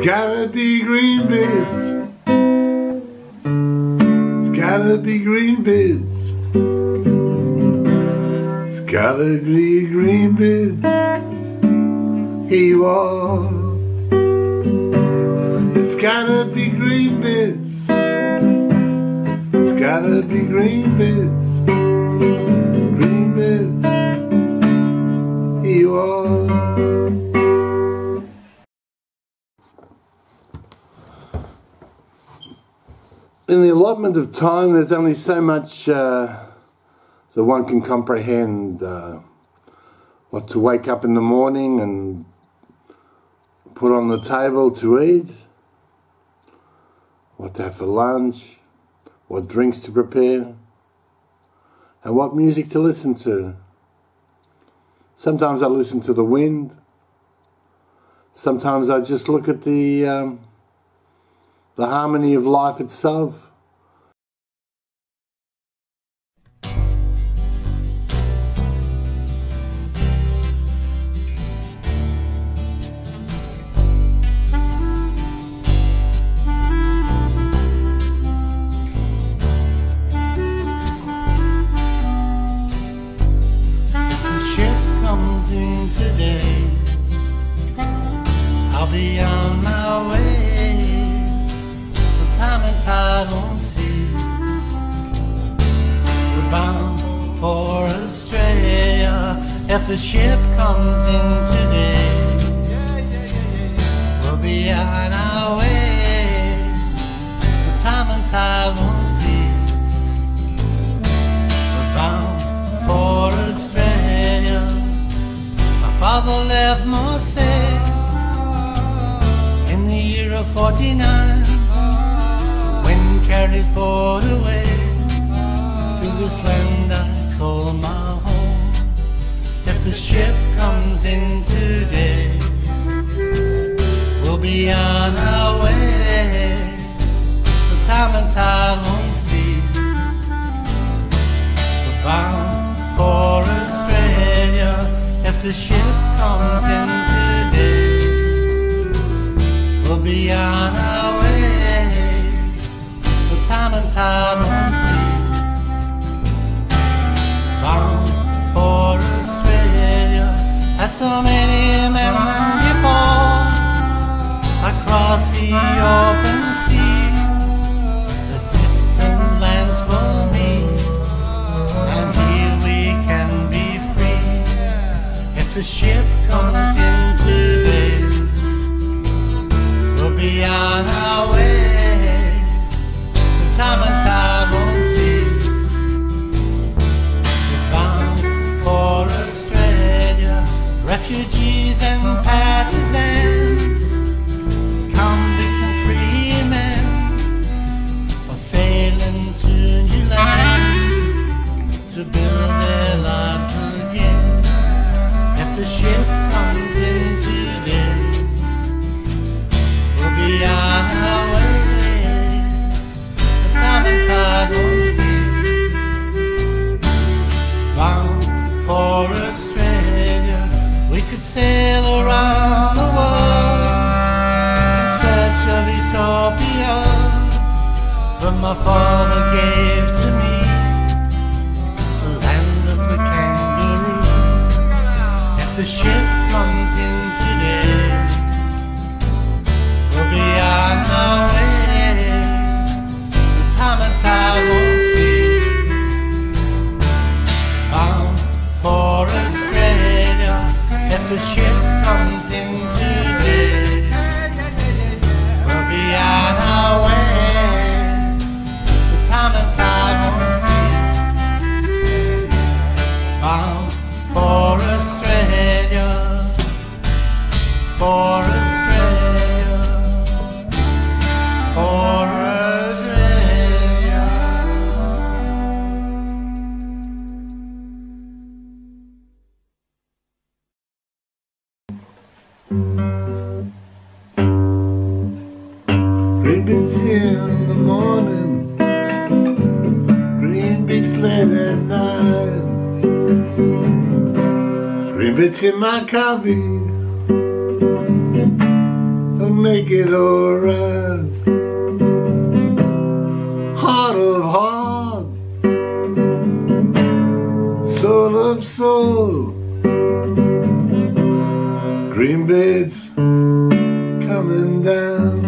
It's gotta be green bits. It's gotta be green bits. It's gotta be green bits. Here you are. It's gotta be green bits. It's gotta be green bits. Green bits. Here you are. In the allotment of time, there's only so much uh, that one can comprehend. Uh, what to wake up in the morning and put on the table to eat, what to have for lunch, what drinks to prepare, and what music to listen to. Sometimes I listen to the wind. Sometimes I just look at the um, the harmony of life itself. Be If the ship comes in today, we'll be on our way. The time and tide won't cease. We're bound for Australia. My father left Marseille in the year of 49 when Carey's poured away to this land Won't cease. We're bound for Australia if the ship comes in today. We'll be on our way. The won't cease. Bound for Australia, as so many men before. Across the open and But my father gave to me the land of the kangaroo. If the ship comes in in the morning, green bits late at night. Green bits in my coffee, I'll make it alright. Heart of oh, heart, soul of soul. Green bits coming down